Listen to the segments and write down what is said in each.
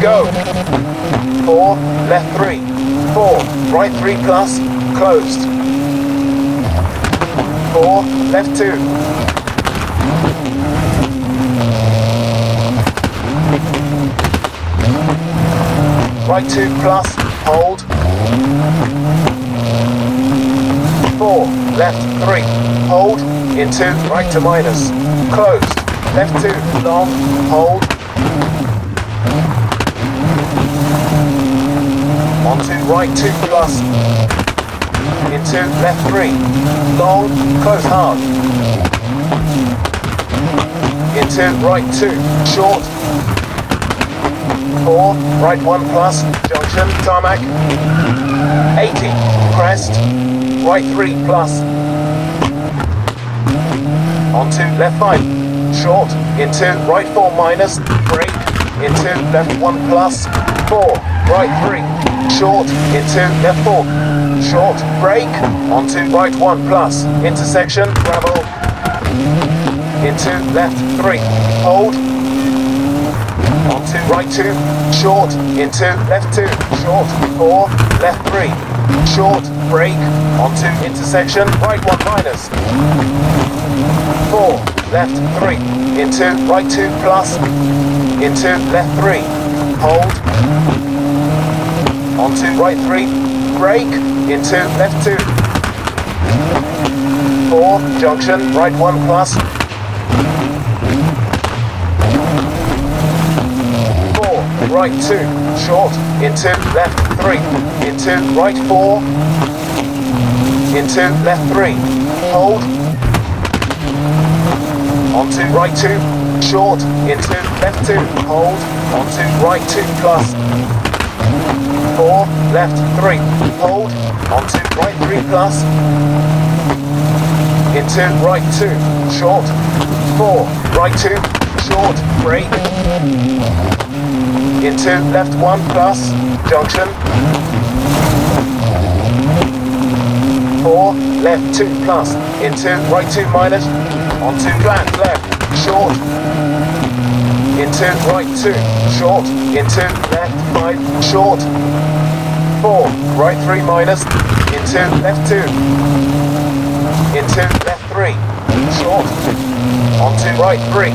Go. Four, left three. Four, right three plus, closed. Four, left two. Right two plus, hold. Four, left three, hold into, right two minus, closed. Left two, long, hold. Onto right two plus. Into left three. Long, close hard. Into right two, short. Four, right one plus, junction, tarmac. 80, crest. Right three plus. Onto left five, short. Into right four minus, brake. Into left one plus, four, right three, short, into left four, short, brake, onto right one plus, intersection, gravel, into left three, hold, onto right two, short, into left two, short, four, left three, short, brake, onto intersection, right one minus. four, left three, into right two plus, into left three, hold, On onto right three, brake, into left two, four, junction, right one plus, four, right two, short, into left three, into right four, into left three, hold, onto right two, short, into left two, hold, onto right two plus, four, left three, hold, onto right three plus, into right two, short, four, right two, short, brake, into left one plus, junction, four, left two plus, into right two minus, onto flat left, short, into right two, short, into left five, short, four, right three minus, into left two, into left three, short, onto right three,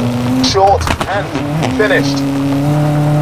short, and finished.